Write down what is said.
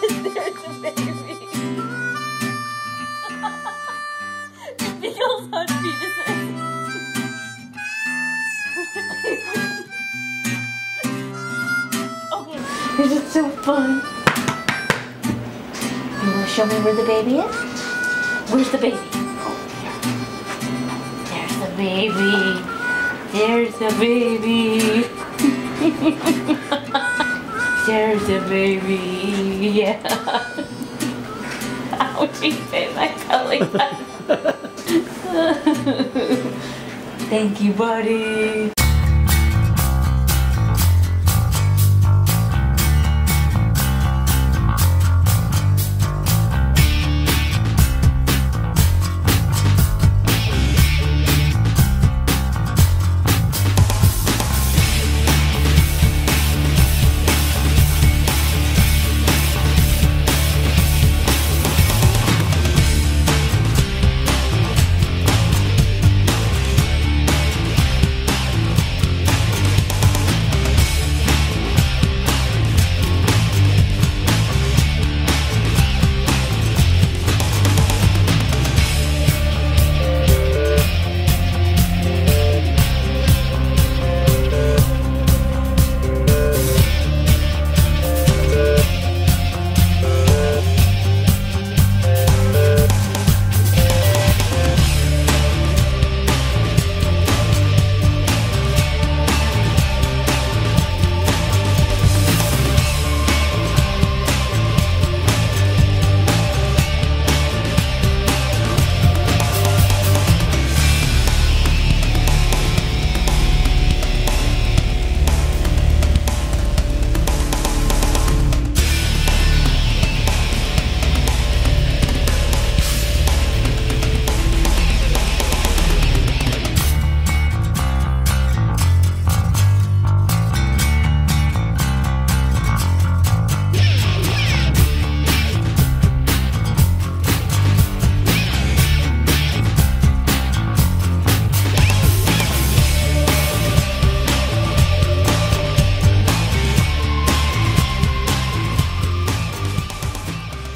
There's a baby. it feels Okay. This is so fun. You want to show me where the baby is? Where's the baby? There's the baby. There's the baby. There's the baby. Yeah. Ouchie, babe, I felt like that. Thank you, buddy.